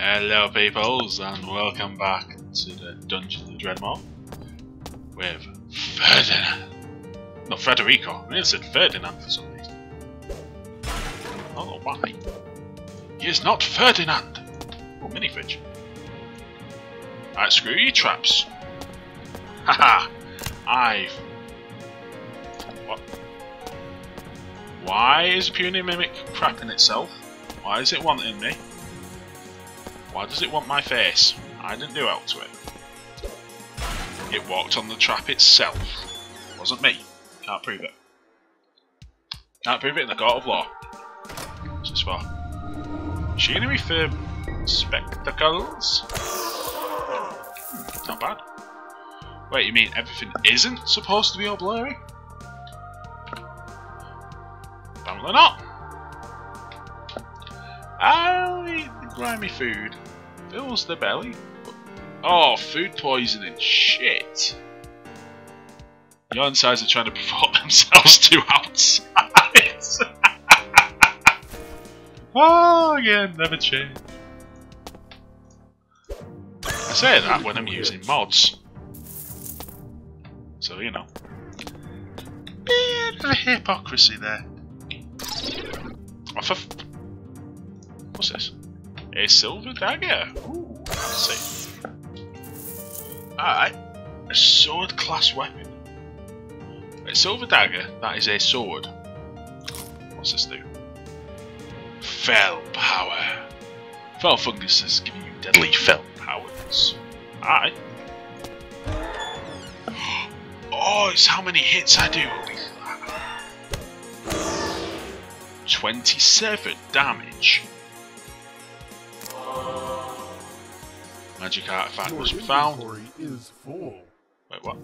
Hello peoples and welcome back to the Dungeon of Dredmor with Ferdinand. No, Federico. I nearly said Ferdinand for some reason. I don't know why. He is not Ferdinand! Oh, mini fridge. Alright, screw you traps. Haha! I've... What? Why is Puny Mimic crapping itself? Why is it wanting me? Why does it want my face? I didn't do out to it. It walked on the trap itself. It Wasn't me. Can't prove it. Can't prove it in the court of law. What's this for? Machinery for spectacles? Not bad. Wait, you mean everything isn't supposed to be all blurry? Apparently not. The grimy food. Fills the belly. Oh, food poisoning. Shit. Your insides are trying to provoke themselves to outside. oh, again, never change. I say that when I'm using mods. So, you know. Bit of hypocrisy there. What's this? A silver dagger. Ooh, fancy. Alright. A sword class weapon. A silver dagger, that is a sword. What's this do? Fell power. Fell funguses giving you deadly fell powers. Alright. Oh, it's how many hits I do. 27 damage. Magic artifact was found. Is full. Wait, what?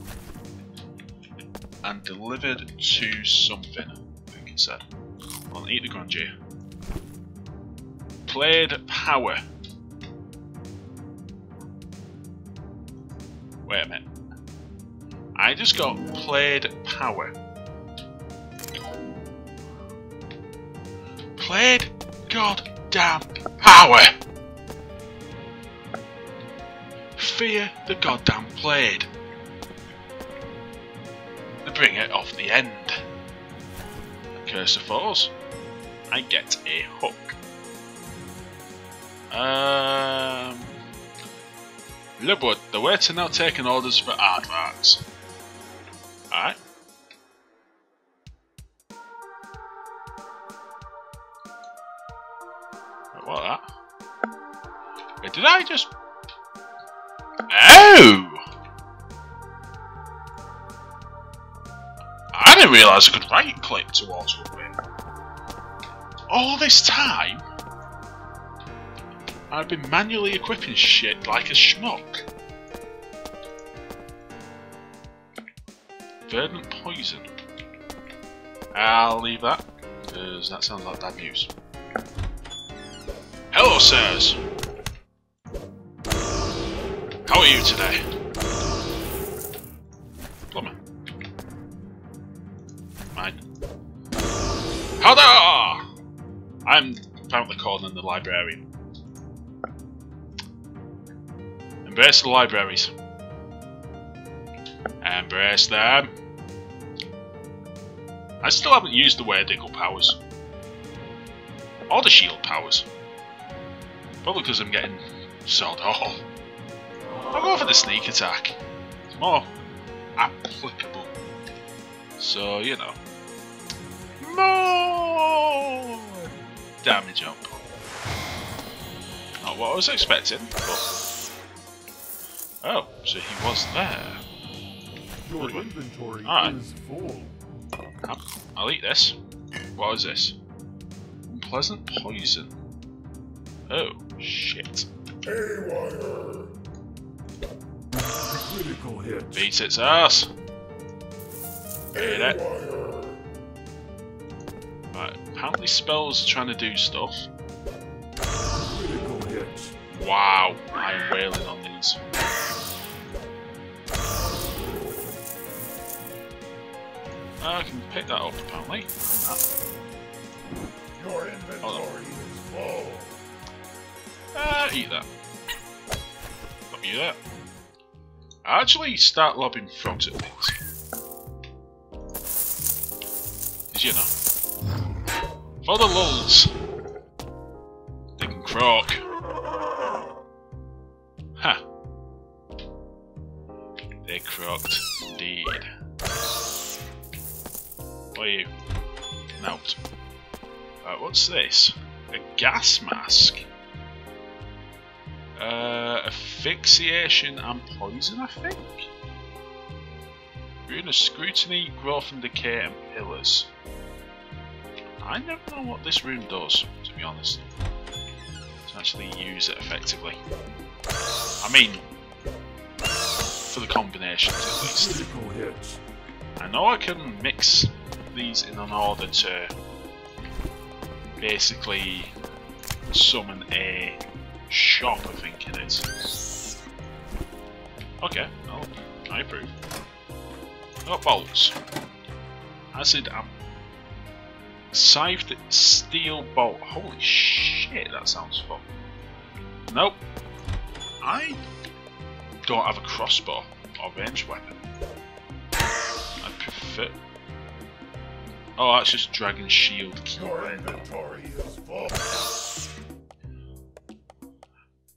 And delivered to something, I think it said. Well, eat the grungy. Played power. Wait a minute. I just got played power. Played goddamn power! Fear the goddamn blade. They bring it off the end. The cursor falls. I get a hook. Um, Libwood, the waiter now taking orders for aardvarks. Alright. What that? Did I just I didn't realise I could right click to auto equip. All this time, I've been manually equipping shit like a schmuck. Verdant poison. I'll leave that, because that sounds like bad news. Hello, sirs! Are you today? Plumber. Mine. Howda! I'm apparently calling in the librarian. Embrace the libraries. Embrace them. I still haven't used the Werediggle powers. Or the shield powers. Probably because I'm getting sold all. I'll go for the sneak attack. It's more applicable. So, you know. More damage output. Not what I was expecting, but... Oh, so he was there. Your inventory Alright. is full. I'll, I'll eat this. What is this? Unpleasant poison. Oh, shit. Haywire. Critical hit. Beat its ass. Hit it. Right, apparently spells are trying to do stuff. Critical hit. Wow, I'm wailing on these. I can pick that up apparently. Your inventory is full. Ah, Ah, eat that. Lob you there. Actually start lobbing frogs at things. Cause you know. For the lulls. They can croak. Ha. They croaked indeed. What are you? Note. Uh, what's this? A gas mask? Asphyxiation and poison, I think? Rune of scrutiny, growth and decay, and pillars. I never know what this rune does, to be honest. To actually use it effectively. I mean, for the combinations at least. I know I can mix these in an order to basically summon a shop, I think it is. Okay, well, I approve. Got bolts. Acid and Scythed steel bolt. Holy shit, that sounds fun. Nope. I don't have a crossbow or ranged weapon. I prefer. Oh, that's just Dragon Shield Your inventory is full.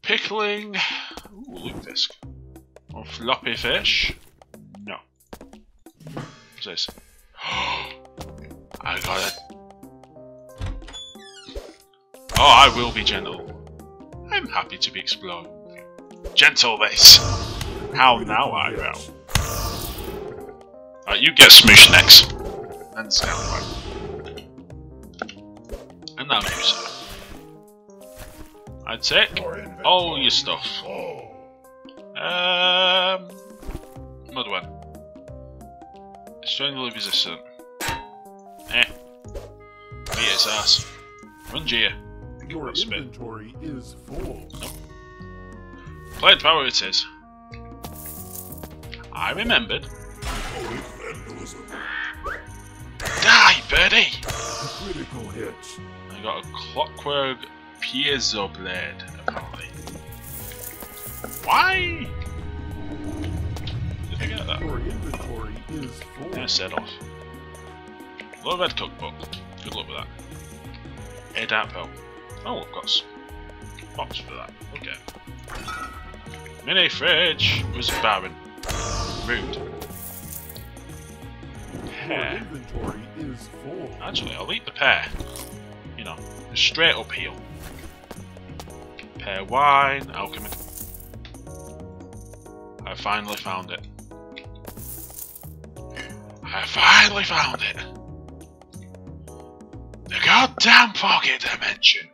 Pickling. Ooh, loot disc. Or floppy fish. No. What's this? I got it. Oh, I will be gentle. I'm happy to be explored. Gentle this. How now, eyebrow? Right, you get smoosh next. And Scallywag. And now you, sir. I'd take all your stuff. Oh. Um, another one. Strangely resistant. Eh. Beat its ass. Run Gia. Your inventory is full. Played power it is. I remembered. Die, birdie! Critical hit. I got a clockwork piezo blade, apparently. Why? Did I get that? Your inventory is full. Yeah, set off. Low red cookbook. Good luck with that. A dark pearl. Oh, I've got s- box for that. Okay. Mini fridge was barren. Rude. Your Pear. inventory is full. Actually, I'll eat the pear. You know, straight up heel. Pear wine, alchemy. Finally found it. I finally found it. The goddamn pocket dimension.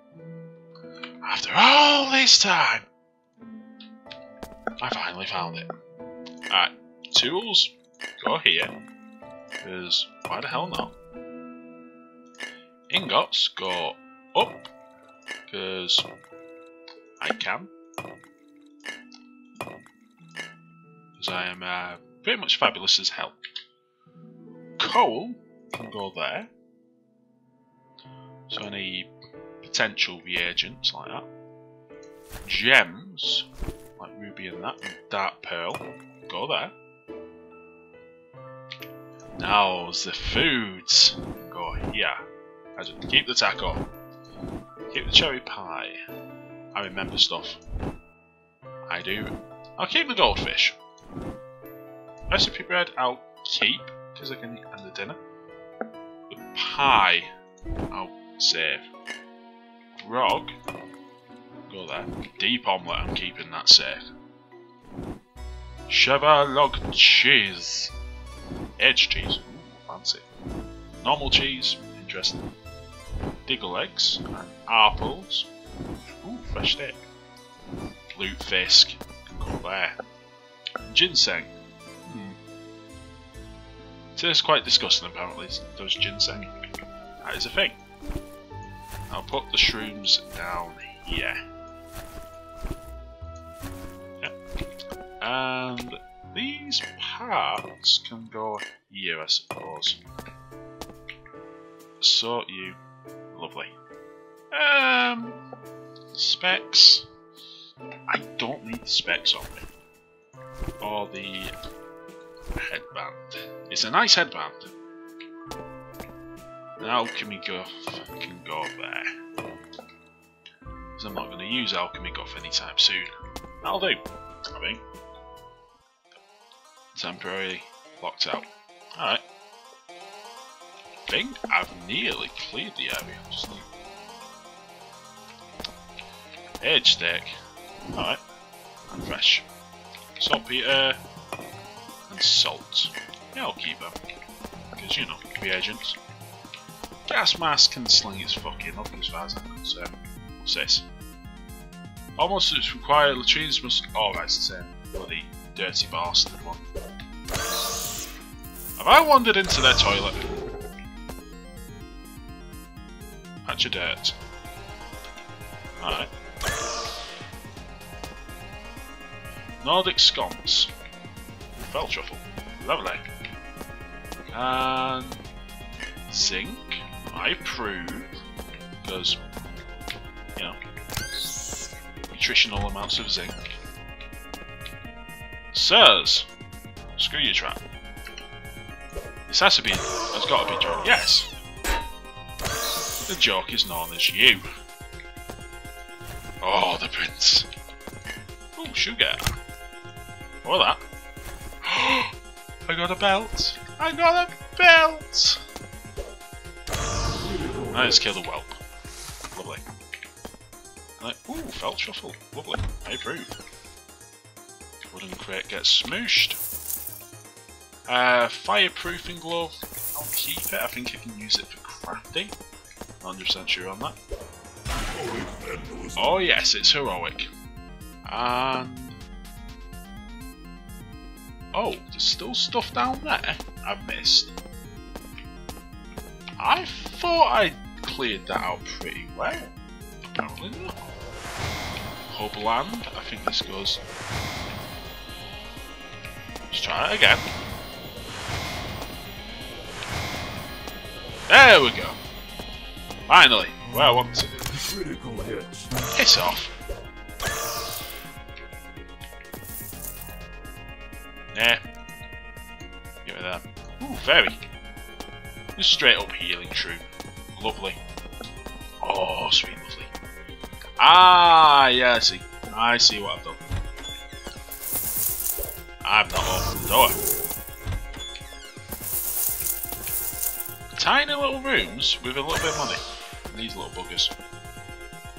After all this time, I finally found it. Alright, tools, go here. Because why the hell not? Ingots go up. Because I can. Because I am uh, pretty much fabulous as hell. Coal can go there. So any potential reagents like that. Gems, like ruby and that, and dark pearl, go there. Now's the foods. Go here. I just keep the taco. Keep the cherry pie. I remember stuff. I do. I'll keep the goldfish. Recipe bread I'll keep because I can eat the dinner. The pie I'll save. Grog go there. Deep omelette I'm keeping that safe. Cheddar log cheese. Edge cheese. Ooh, fancy. Normal cheese, interesting. Diggle eggs and apples. Ooh, fresh steak. Loot fisk. Go there. Ginseng. Hmm. Tastes quite disgusting apparently, those ginseng. That is a thing. I'll put the shrooms down here. And these parts can go here, I suppose. Sort you. Lovely. Um, specs. I don't need the specs on me. Or the headband. It's a nice headband. An alchemy guff can go there. Because I'm not going to use alchemy guff anytime soon. That'll do, I think. Temporarily locked out. Alright. I think I've nearly cleared the area. Just need Edge stick. Alright. Fresh. Saltpeter. Salt. Yeah, I'll keep them. Because, you know, reagents. Gas mask can sling its fucking up as far as I'm concerned. What's this? Almost as required latrines must. Oh, it's the same. Bloody dirty bastard one. Have I wandered into their toilet? Patch of dirt. Alright. Nordic sconce. Fell truffle. Lovely. And zinc. I approve. Because, you know, nutritional amounts of zinc. Sirs, screw you trap. This has to be, has got to be joke. Yes. The joke is known as you. Oh, the prince. Oh, sugar. Or that. I got a belt. I got a belt. I just killed a whelp. Lovely. Ooh, fell truffle. Lovely. I approve. Wooden crate gets smooshed. Uh, fireproofing glove. I'll keep it. I think I can use it for crafting. 100% sure on that. Oh yes, it's heroic. And... Oh, there's still stuff down there I've missed. I thought I cleared that out pretty well. Apparently not. Hubland, I think this goes... Let's try it again. There we go. Finally, where I want to. Critical hit. Piss off. Very. Just straight up healing shroom. Lovely. Oh, sweet lovely. Ah, yeah, I see. I see what I've done. I've not opened the door. Tiny little rooms with a little bit of money. These little buggers.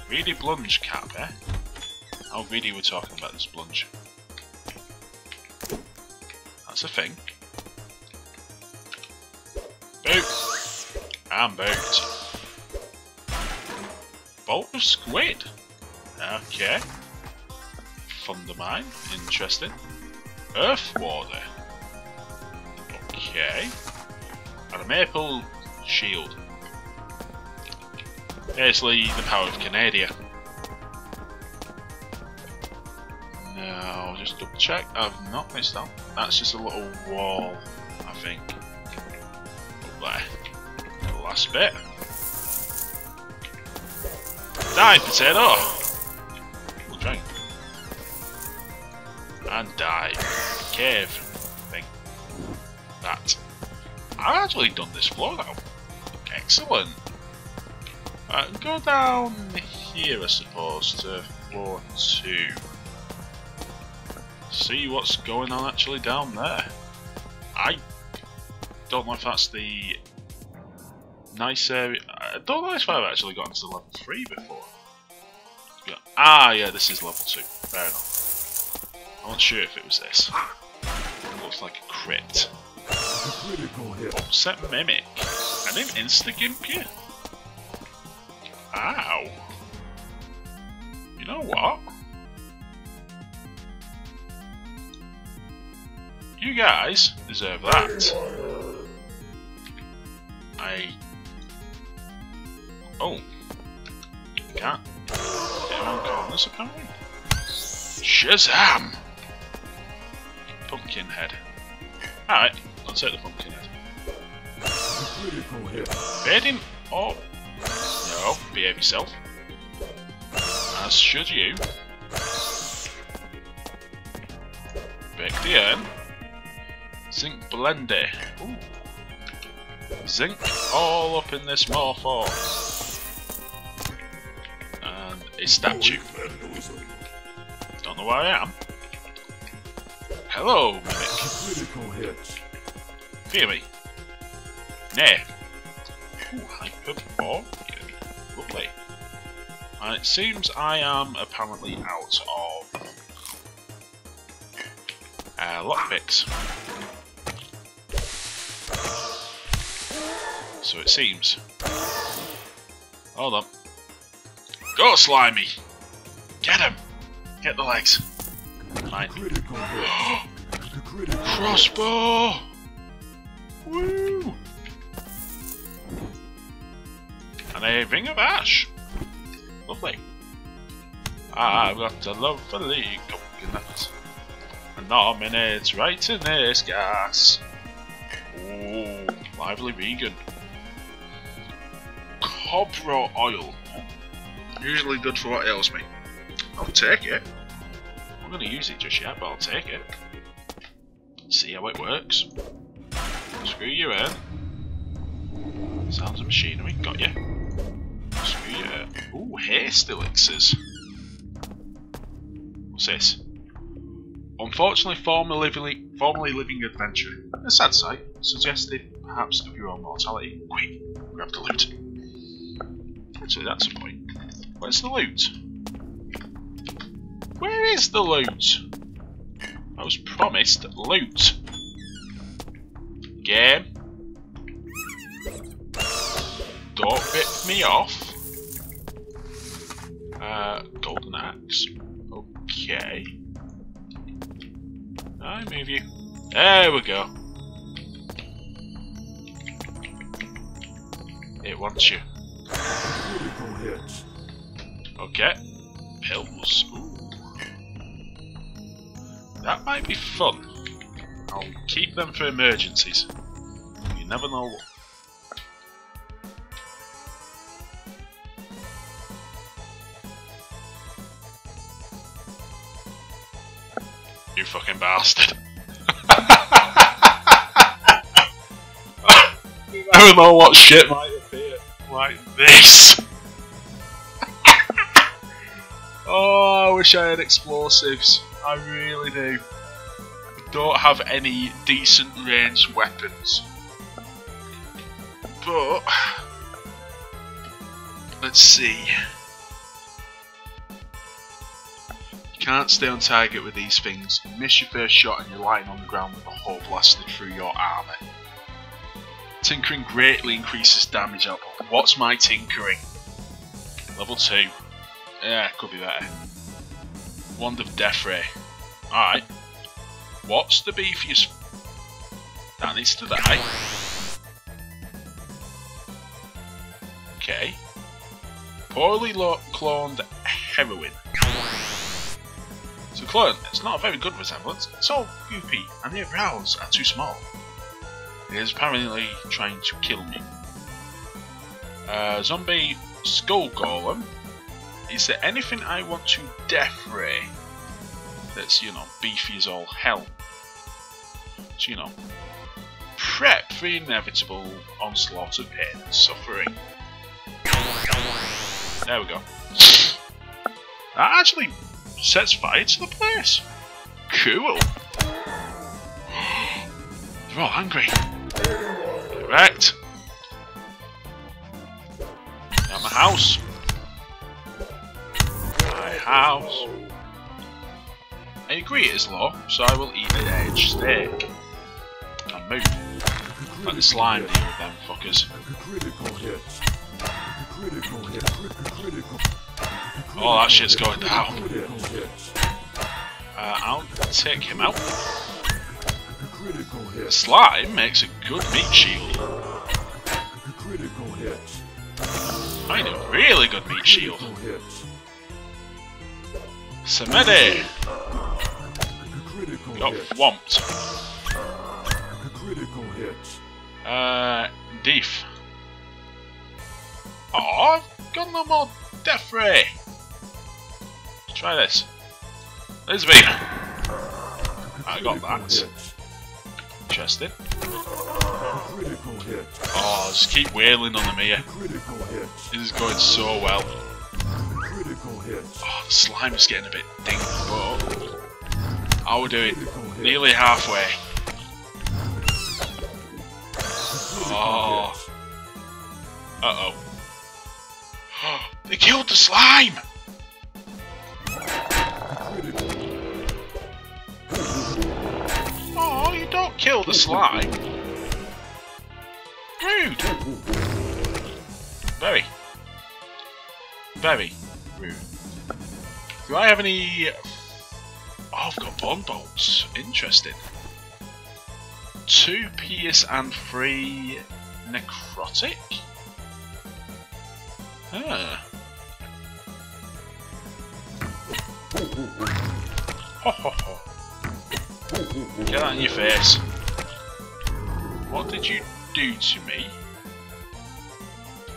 Greedy blunge cap, eh? How greedy we're talking about this blunge. That's a thing. And boot. Bolt of squid. Okay. Thundermine. Interesting. Earth water. Okay. And a maple shield. Basically, the power of Canadia. No, just double check. I've not missed out. That's just a little wall, I think. Up there. Last bit. Die, potato! We'll drink. And die. Cave. Thing. That. I've actually done this floor now. Excellent. Uh, go down here, I suppose, to floor two. See what's going on actually down there. I don't know if that's the nice area. I don't know if I've actually gotten to level 3 before. Yeah. Ah, yeah, this is level 2. Fair enough. I wasn't sure if it was this. It looks like a hit. Upset Mimic. I didn't insta-gimp you. Ow. You know what? You guys deserve that. I... Oh. Can't get around corners apparently. Shazam! Pumpkin head. Alright, I'll take the pumpkin head. Hit. Him up. No, behave yourself. As should you. 60 Zinc Blendy. Ooh. Zinc all up in this morpho. And a statue. Don't know where I am. Hello, Mimic. Fear me. Nay. Ooh. Lovely. And it seems I am apparently out of uh, lockpicks. So it seems. Hold on. Go, Slimy! Get him! Get the legs. Fine. Critical hit. Critical Crossbow! Woo! And a ring of ash. Lovely. Ah, I've got a lovely coconut. And nominates right in this gas. Ooh, lively vegan. Cobra oil. Usually good for what ails me. I'll take it. I'm not going to use it just yet, but I'll take it. See how it works. Screw you in. Sounds of machinery. Got you. Screw you in. Ooh, haste elixirs. What's this? Unfortunately, formerly living, formerly living adventure. A sad sight. Suggested perhaps of your own mortality. Quick, grab the loot. Actually, that's a point. Where's the loot? Where is the loot? I was promised loot. Game. Don't rip me off. Uh, golden axe. Okay. I move you. There we go. It wants you. Okay. Pills. That might be fun. I'll keep them for emergencies. You never know. What You fucking bastard. you never know what shit might appear like this. Wish I had explosives. I really do. I don't have any decent ranged weapons. But let's see. You can't stay on target with these things. You miss your first shot and you're lying on the ground with a hole blasted through your armour. Tinkering greatly increases damage output. What's my tinkering? Level 2. Yeah, could be better. Wand of Death Ray. Alright. What's the beefiest? That needs to die. Okay. Poorly cloned heroin. So clone, it's not a very good resemblance. It's all goopy, and the brows are too small. It is apparently trying to kill me. Uh, zombie Skull Golem. Is there anything I want to death ray that's, you know, beefy as all hell? So, you know, prep for the inevitable onslaught of pain and suffering. There we go. That actually sets fire to the place. Cool. They're all angry. Correct. At my house. House. I agree it is low, so I will eat an edge steak. And move. Let the slime deal with them fuckers. Oh, that shit's going down. Uh, I'll take him out. The slime makes a good meat shield. I need a really good meat shield. Samedi got whomped. Critical hit. Uh, Deef. Oh, I've got no more death ray. Let's try this. Lisbon. I got that. Interesting. Oh, just keep wailing on the Mia. Critical hit. This is going so well. Critical hit. Oh, the slime is getting a bit dinged, but we doing? Critical hit. Nearly halfway. Oh. Uh oh. they killed the slime! Oh, you don't kill the slime. Rude. Very. Very Do I have any... Oh, I've got bomb bolts. Interesting. Two pierce and three necrotic? Huh. Ho ho ho. Get that in your face. What did you do to me?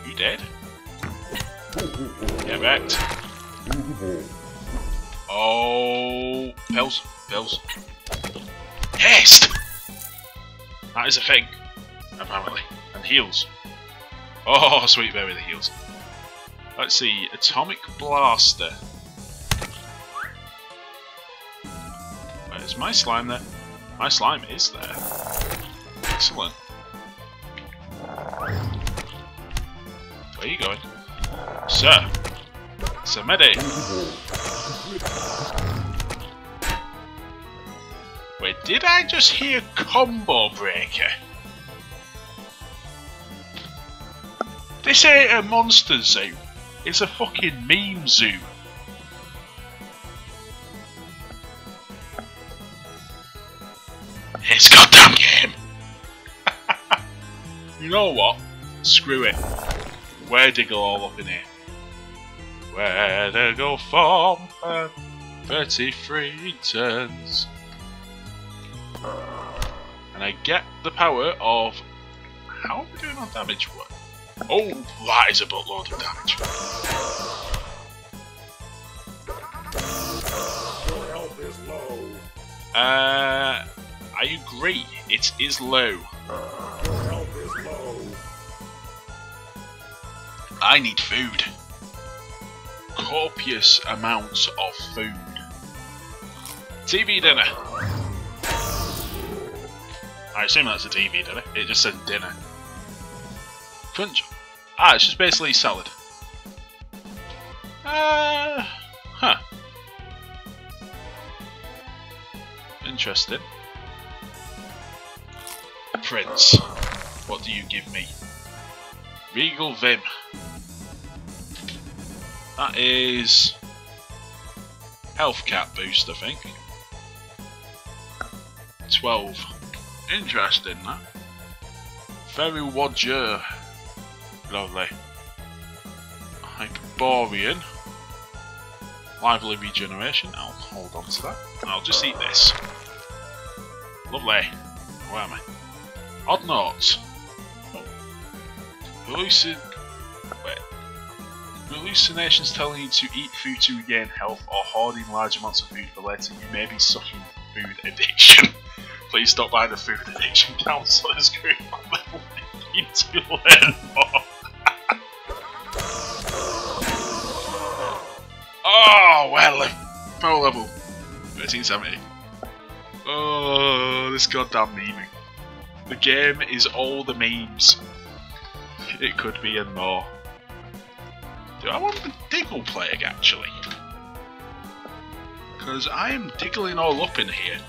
You dead? Get wrecked. Oh, pills, pills. Haste! That is a thing, apparently. And heals. Oh, sweet berry, the heals. Let's see, Atomic Blaster. Where's my slime there? My slime is there. Excellent. Where are you going? Sir! Sir Medi! Wait, did I just hear Combo Breaker? This ain't a monster zoo. It's a fucking meme zoo. It's goddamn game! you know what? Screw it. Where diggle all up in here? Where to go uh, 33 turns. And I get the power of. How are we doing on damage? What? Oh, that is a buttload of damage. Your health is low. Uh, I agree. It is low. Your health is low. I need food. Copious amounts of food. TV dinner. I assume that's a TV dinner. It just says dinner. Crunch. Ah, it's just basically salad. Uh, huh. Interesting. Prince, what do you give me? Regal Vim. That is health cap boost, I think. 12. Interesting, that. Very Wadger. Lovely. Hyperborean. Lively regeneration. I'll hold on to that. I'll just eat this. Lovely. Where am I? Odd notes. Oh. Hallucin. Wait. Hallucinations telling you to eat food to regain health or hoarding large amounts of food for later. You may be suffering from food addiction. Please stop by the food addiction counselor's group on level 15 to learn more. oh, well, uh, power level 1370. Oh, this goddamn memeing. The game is all the memes. It could be and more. Do I want the Diggle Plague actually? Because I am diggling all up in here.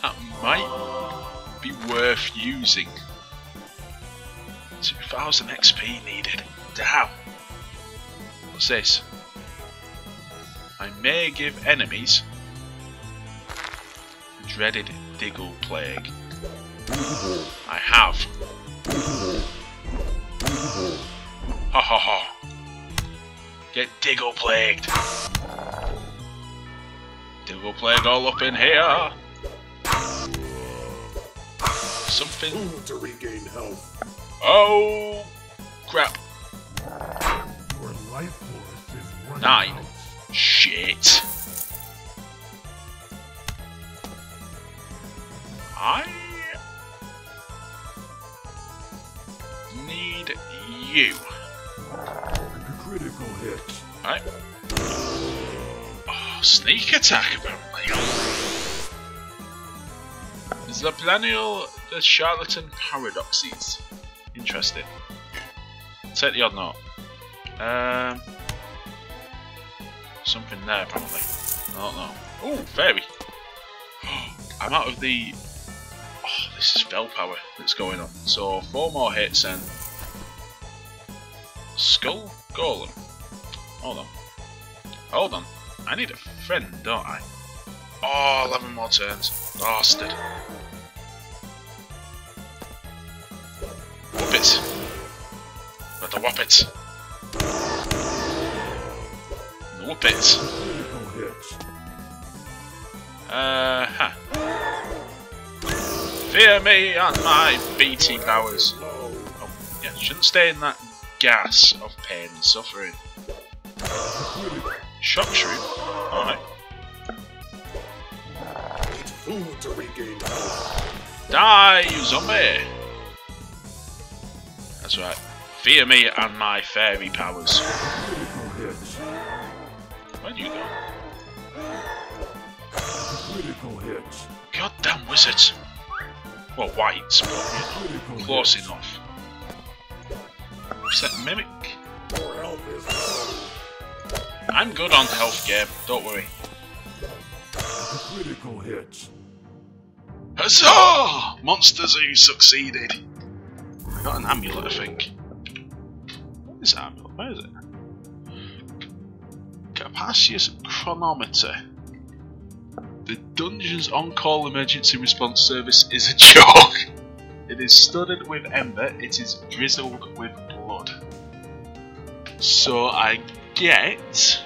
That might be worth using. 2000 XP needed. Damn. What's this? I may give enemies dreaded Diggle Plague. I have. ha ha. Get Diggle plagued. Diggle plague all up in here. Something. Ooh, to regain health. Oh, crap. Your life force is Nine. Out. Shit. I need you. Right. Oh, sneak attack apparently. The Plenial, the Charlatan Paradoxes. Interesting. Take the odd note. Um, something there apparently. I don't know. Oh, fairy. I'm out of the. Oh, this is spell power that's going on. So four more hits and skull golem. Hold on. Hold on. I need a friend, don't I? Oh, 11 more turns. Bastard. Whoop it. Better whop it. Whoop it. Uh huh. Fear me and my BT powers. Oh, yeah, shouldn't stay in that gas of pain and suffering. Shock shroom. Alright. Die, you zombie! That's right. Fear me and my fairy powers. Hit. Where'd you go? Critical hit. Goddamn wizards! Well, whites, but close hit. Set mimic. I'm good on health game, don't worry. Critical hit. Huzzah! Monster Zoo succeeded! I got an amulet, I think. What is that amulet? Where is it? Capacious Chronometer. The Dungeon's on-call emergency response service is a joke. It is studded with ember, it is drizzled with. So I get...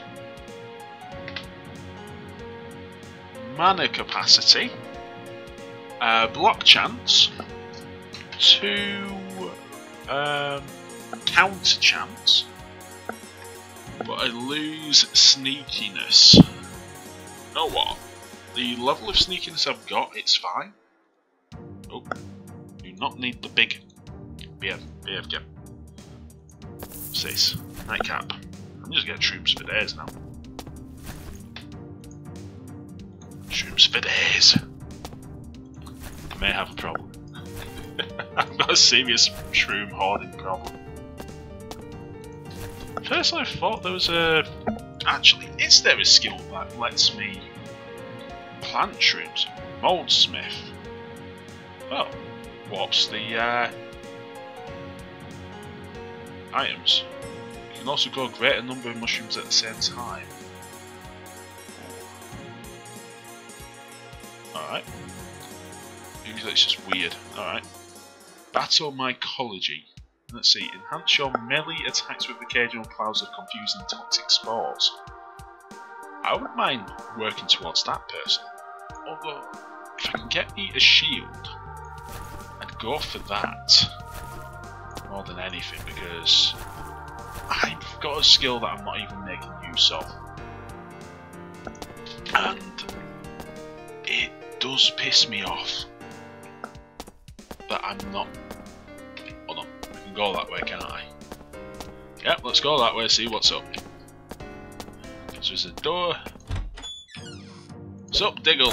Mana capacity uh, block chance, two um, counter chance, but I lose sneakiness. You know what? The level of sneakiness I've got, it's fine. Oh, do not need the big BF, BF game. What's this? Nightcap. I'm just getting troops for days now. Troops for days. I may have a problem. I've got a serious shroom hoarding problem. First, I thought there was a. Actually, is there a skill that lets me plant shrooms? Moldsmith. Oh, what's the uh, items? Can also grow a greater number of mushrooms at the same time. Alright. Usually it's just weird. Alright. Battle mycology. Let's see. Enhance your melee attacks with occasional clouds of confusing toxic spores. I wouldn't mind working towards that person. Although, if I can get me a shield, I'd go for that more than anything because I've got a skill that I'm not even making use of. And it does piss me off that I'm not. Hold on, I can go that way, can't I? Yep, let's go that way, see what's up. So there's a door. What's up, Diggle?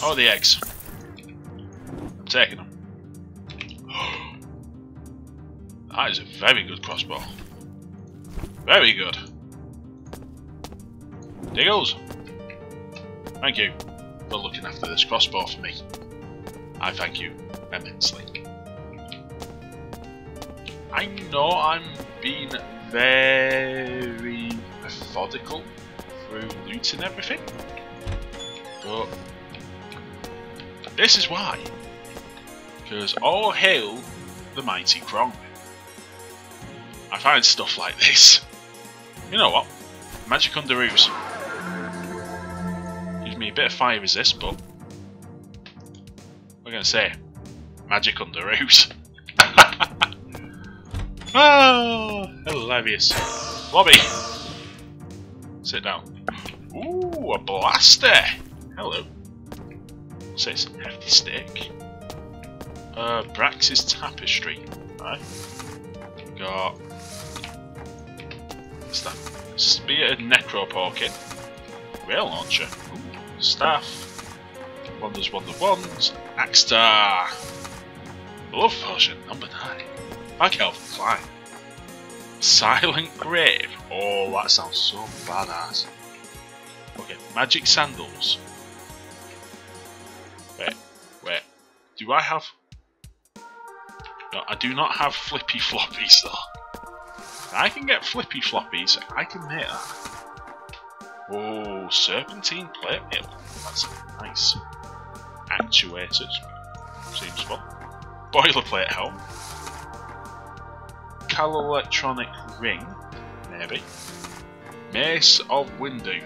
Oh, the eggs. I'm taking them. That is a very good crossbow. Very good. Diggles! Thank you for looking after this crossbow for me. I thank you immensely. I know I'm being very methodical through looting everything, but this is why. Because all hail the mighty Krong. I find stuff like this. You know what? Magic Underoos. Gives me a bit of fire resist, but we're gonna say Magic Underoos. oh, hilarious. Lobby. Sit down. Ooh, a blaster. Hello. says hefty stick. Uh, Brax's tapestry. Right. Got. That? Spear necroporking. Rail launcher. Ooh, staff. Wonders, wonder, wands. Axstar. Love potion number nine. Like elf flying. Silent grave. Oh, that sounds so badass. Okay, magic sandals. Wait, wait. Do I have? No, I do not have flippy floppies though. I can get flippy floppies. I can make that. Oh, serpentine plate mail. That's nice. Actuators. Seems fun. Boilerplate helm. Cal electronic ring. Maybe. Mace of Windu.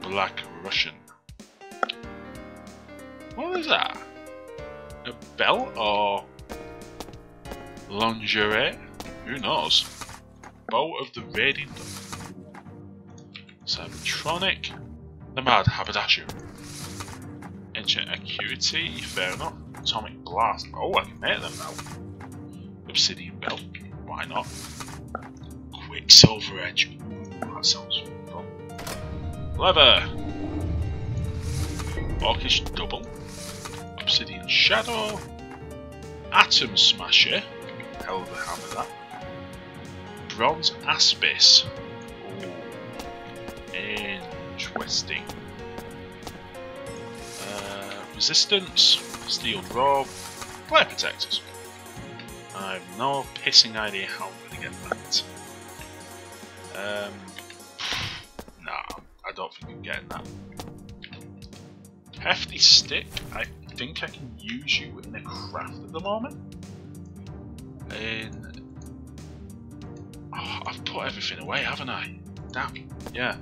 Black Russian. What is that? A belt or lingerie? Who knows? Bow of the Radiant. Cybertronic. The Mad Haberdasher. Ancient Acuity, fair enough. Atomic Blast. Oh, I can make them now. Obsidian Belt. Why not? Quicksilver Edge. Ooh, that sounds fun. Leather. Orcish Double. Obsidian Shadow. Atom Smasher. Hell hammer that. Bronze Aspis. Ooh. Interesting. Uh, resistance. Steel Robe. Flare Protectors. I have no pissing idea how I'm going to get that. Um, nah, I don't think I'm getting that. Hefty stick, I think I can use you in the craft at the moment. Oh, I've put everything away, haven't I? Damn, yeah.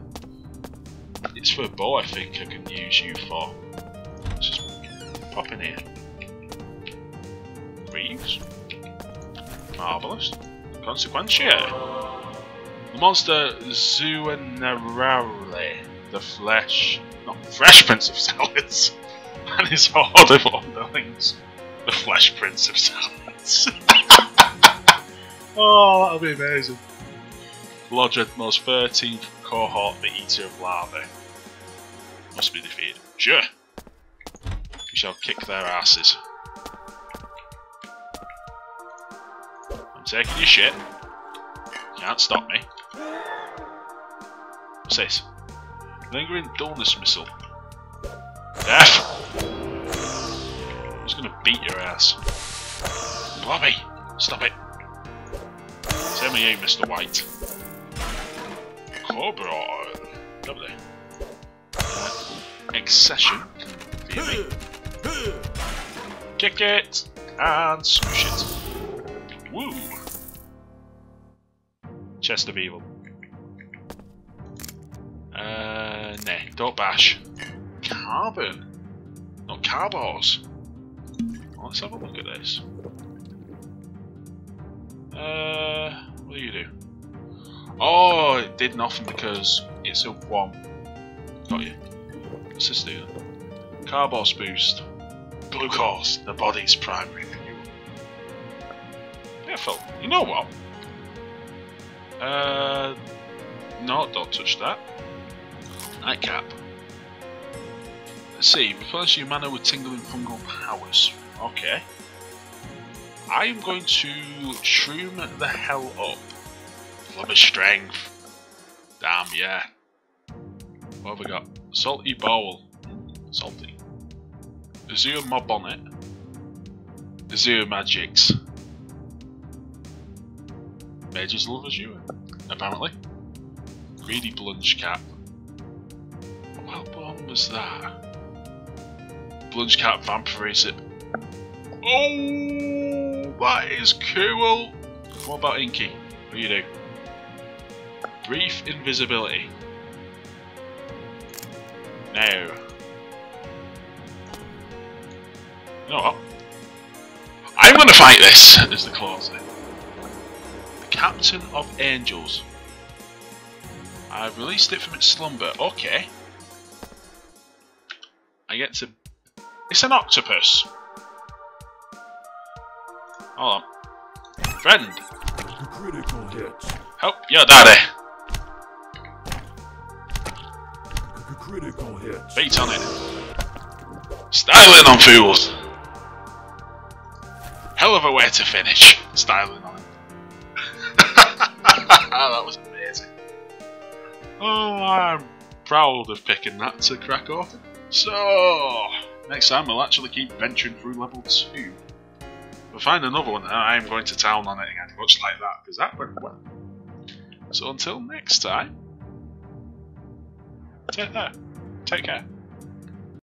It's for a bow I think I can use you for. Let's just pop in here. Reeves. Marvellous. Consequentia. The monster Zuanarale, the flesh, not fresh prince of salads, and his horde of underlings, the flesh prince of salads. oh, that'll be amazing. Lodger, most 13th cohort, the eater of larvae, must be defeated. Sure. We shall kick their asses. I'm taking your shit. Can't stop me. What's this? Lingering dullness missile. Death! I'm just gonna beat your ass. Blobby! Stop it! Send me you, Mr. White. Cobra! Lovely. Uh, accession. Kick it! And smush it. Woo! Chest of Evil. Uh, nah, don't bash. Carbon. Not carbos. Let's have a look at this. Uh, what do you do? Oh, it did nothing because it's a one. Got you. What's this do? Carbos boost. Blue Glucose, the body's primary fuel. Yeah, Phil, you know what? Uh, no, don't touch that. Nightcap. Let's see, replace your mana with tingling fungal powers. Okay. I'm going to shroom the hell up. Flubber strength. Damn, yeah. What have we got? Salty bowl. Salty. Azure mob on it. Azure magics. Mages love Azure, apparently. Greedy Blunge Cap. What bomb was that? Blunge Cap Vampirize it. Oh, that is cool! What about Inky? What do you do? Brief invisibility. No. You know what? I'm gonna fight this, is the clause there. Captain of Angels. I've released it from its slumber. Okay. I get to. It's an octopus. Hold on. Friend, Critical hit. help oh, your daddy. Critical hit. Beat on it. Styling on fools. Hell of a way to finish. Styling on it. that was amazing. Oh, I'm proud of picking that to crack open. So, next time we'll actually keep venturing through level 2. Find another one I'm going to town on it again, much like that, because that went well. So until next time, take care. Take care.